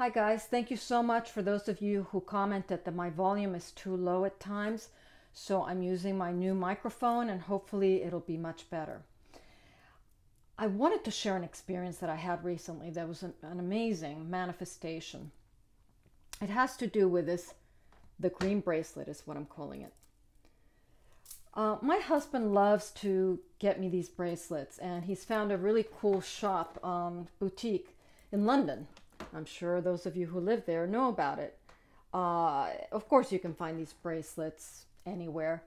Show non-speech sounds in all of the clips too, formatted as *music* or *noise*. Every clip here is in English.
Hi guys, thank you so much for those of you who commented that my volume is too low at times. So I'm using my new microphone and hopefully it'll be much better. I wanted to share an experience that I had recently that was an, an amazing manifestation. It has to do with this, the green bracelet is what I'm calling it. Uh, my husband loves to get me these bracelets and he's found a really cool shop, um, boutique in London I'm sure those of you who live there know about it. Uh, of course, you can find these bracelets anywhere,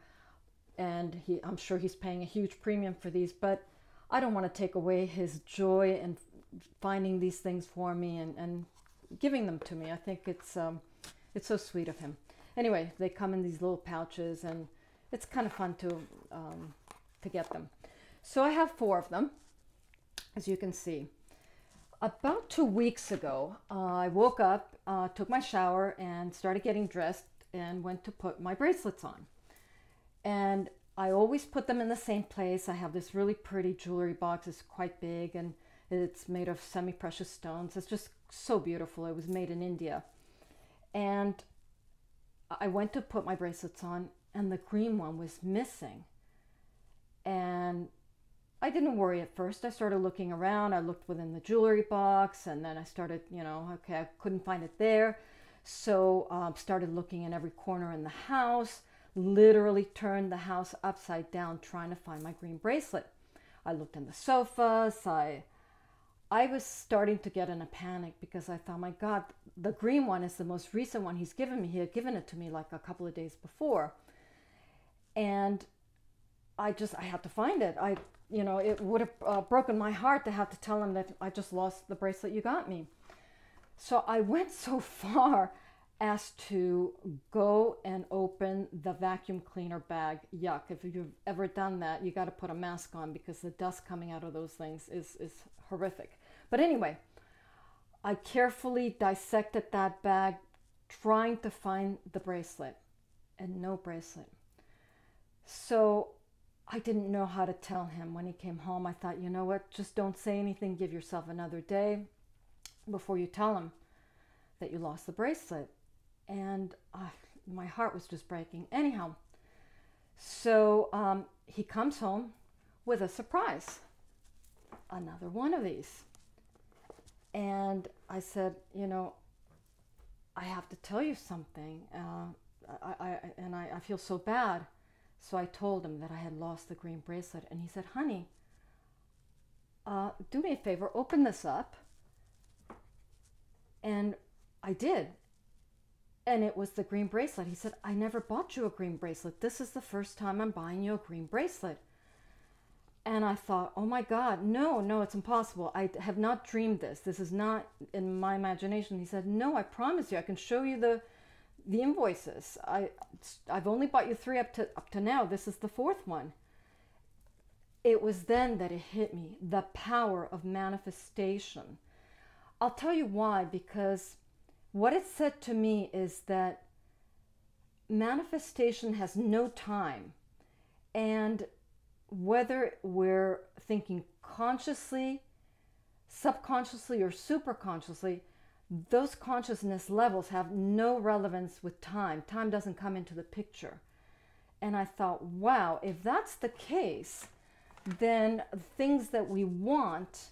and he, I'm sure he's paying a huge premium for these, but I don't want to take away his joy and finding these things for me and, and giving them to me. I think it's um, it's so sweet of him. Anyway, they come in these little pouches, and it's kind of fun to um, to get them. So I have four of them, as you can see. About two weeks ago, uh, I woke up, uh, took my shower, and started getting dressed and went to put my bracelets on. And I always put them in the same place. I have this really pretty jewelry box. It's quite big and it's made of semi precious stones. It's just so beautiful. It was made in India. And I went to put my bracelets on, and the green one was missing. And I didn't worry at first. I started looking around. I looked within the jewelry box and then I started, you know, okay, I couldn't find it there. So um, started looking in every corner in the house, literally turned the house upside down trying to find my green bracelet. I looked in the sofas. I, I was starting to get in a panic because I thought, my God, the green one is the most recent one he's given me. He had given it to me like a couple of days before. And I just, I had to find it. I you know, it would have uh, broken my heart to have to tell him that I just lost the bracelet you got me. So I went *laughs* so far as to go and open the vacuum cleaner bag. Yuck. If you've ever done that, you got to put a mask on because the dust coming out of those things is, is horrific. But anyway, I carefully dissected that bag, trying to find the bracelet, and no bracelet. So I didn't know how to tell him when he came home. I thought, you know what, just don't say anything. Give yourself another day before you tell him that you lost the bracelet. And uh, my heart was just breaking. Anyhow, so um, he comes home with a surprise another one of these. And I said, you know, I have to tell you something. Uh, I, I, and I, I feel so bad. So I told him that I had lost the green bracelet, and he said, Honey, uh, do me a favor, open this up. And I did. And it was the green bracelet. He said, I never bought you a green bracelet. This is the first time I'm buying you a green bracelet. And I thought, oh my God, no, no, it's impossible. I have not dreamed this. This is not in my imagination. He said, no, I promise you, I can show you the the invoices. I I've only bought you three up to up to now. This is the fourth one. It was then that it hit me the power of manifestation. I'll tell you why because what it said to me is that manifestation has no time. And whether we're thinking consciously, subconsciously, or superconsciously, those consciousness levels have no relevance with time. Time doesn't come into the picture. And I thought, wow, if that's the case, then things that we want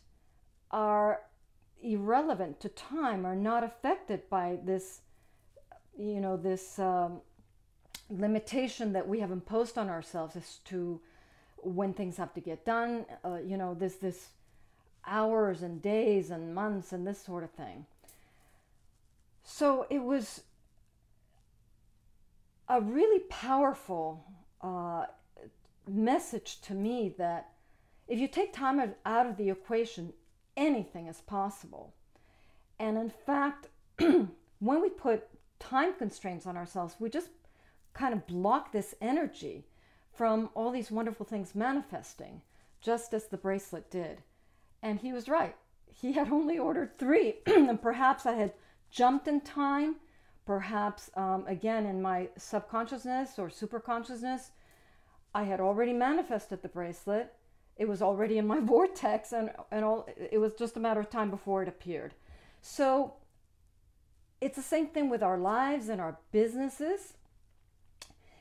are irrelevant to time, are not affected by this, you know, this um, limitation that we have imposed on ourselves as to when things have to get done. Uh, you know, this this hours and days and months and this sort of thing. So it was a really powerful uh, message to me that if you take time out of the equation, anything is possible. And in fact, *clears throat* when we put time constraints on ourselves, we just kind of block this energy from all these wonderful things manifesting, just as the bracelet did. And he was right. He had only ordered three, *clears throat* and perhaps I had jumped in time, perhaps um, again in my subconsciousness or superconsciousness, I had already manifested the bracelet. It was already in my *laughs* vortex, and, and all, it was just a matter of time before it appeared. So it's the same thing with our lives and our businesses.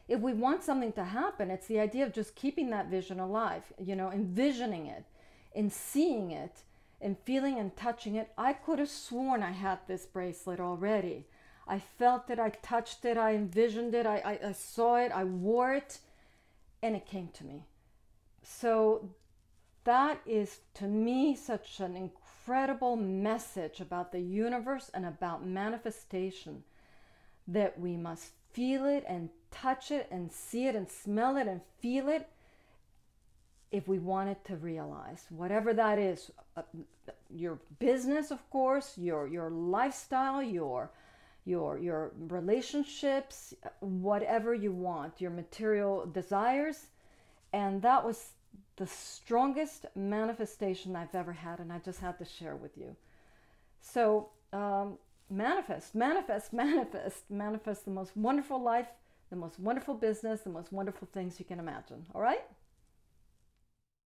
If we want something to happen, it's the idea of just keeping that vision alive, you know, envisioning it and seeing it and feeling and touching it. I could have sworn I had this bracelet already. I felt it, I touched it, I envisioned it, I, I, I saw it, I wore it, and it came to me. So that is to me such an incredible message about the universe and about manifestation that we must feel it and touch it and see it and smell it and feel it if we want it to realize whatever that is uh, your business of course your your lifestyle your your your relationships whatever you want your material desires and that was the strongest manifestation I've ever had, and I just had to share with you. So, um, manifest, manifest, *laughs* manifest, manifest the most wonderful life, the most wonderful business, the most wonderful things you can imagine. All right?